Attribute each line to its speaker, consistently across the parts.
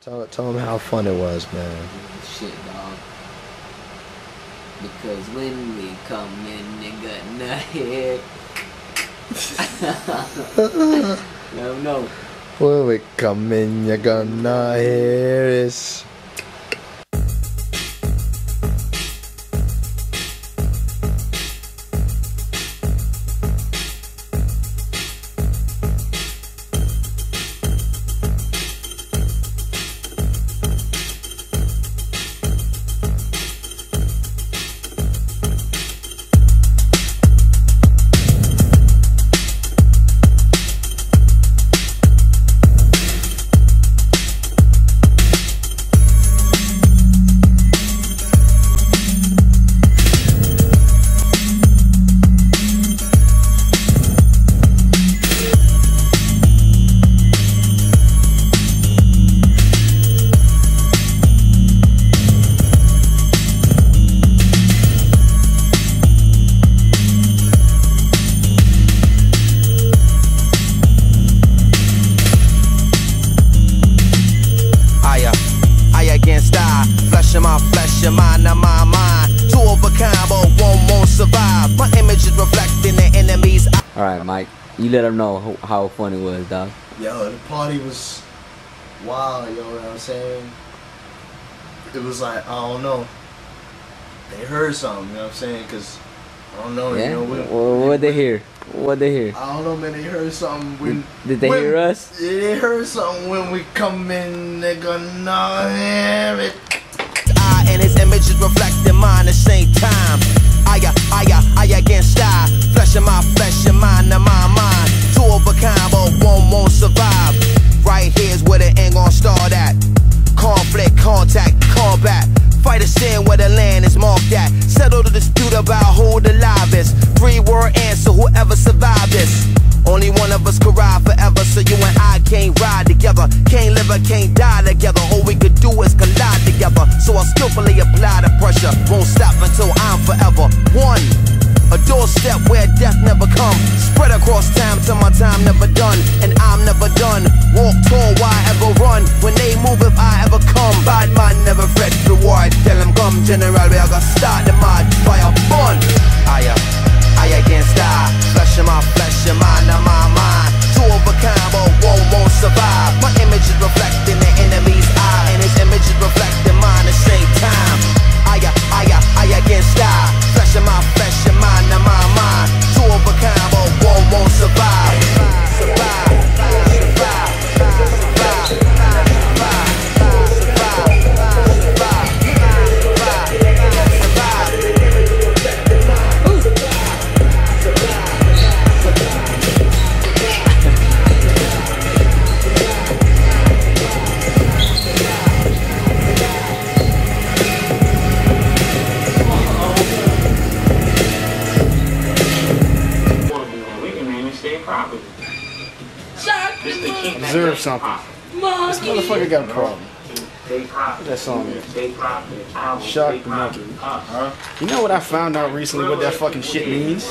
Speaker 1: Tell, tell them how fun it was, man.
Speaker 2: Shit, dog. Because when we come in, nigga, nah no, no.
Speaker 1: When we come in, you're gonna hear this.
Speaker 2: All right, Mike. You let them know how, how fun it was, dog.
Speaker 1: Yo, the party was wild, yo, you know what I'm saying? It was like, I don't know. They heard something, you know what I'm saying? Because, I don't know,
Speaker 2: Yeah.
Speaker 1: you know, we,
Speaker 2: What what they hear? What they hear?
Speaker 1: I don't know, man, they heard something when...
Speaker 2: Did they
Speaker 1: when-
Speaker 2: hear us?
Speaker 1: Yeah, they heard something when we come in, they gonna hear it.
Speaker 3: eye and his image is reflecting mine Word answer, whoever survived this. Only one of us could ride forever, so you and I can't ride together. Can't live or can't die together. All we could do is collide together. So I'll skillfully apply the pressure. Won't stop until I'm forever one. A doorstep where death never come. Spread across time till my time never done. And I'm never done. Walk tall, why ever run? When they move, if I ever come. Bad man never fret the war. I Tell them come, general, we are gonna start the mad
Speaker 4: Observe something. This motherfucker got a problem. That song is. Shock the monkey. You know what I found out recently what that fucking shit means?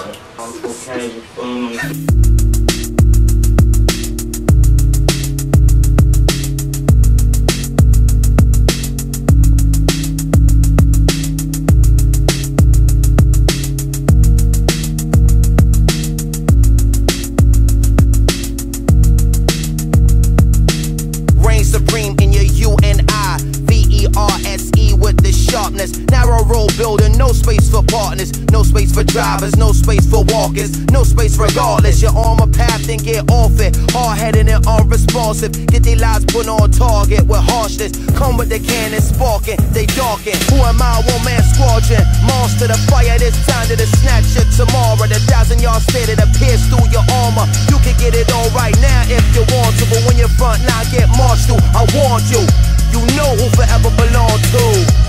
Speaker 3: For drivers, no space for walkers, no space regardless. On my path and get off it. Hard headed and unresponsive. Get their lives put on target with harshness. Come with the cannon sparking, they darken. Who am I? One man squadron. Monster the fire this time to the snatch it tomorrow. The thousand yard stay that appears through your armor. You can get it all right now if you want to, but when your front line get marched through, I warned you. You know who forever belong to.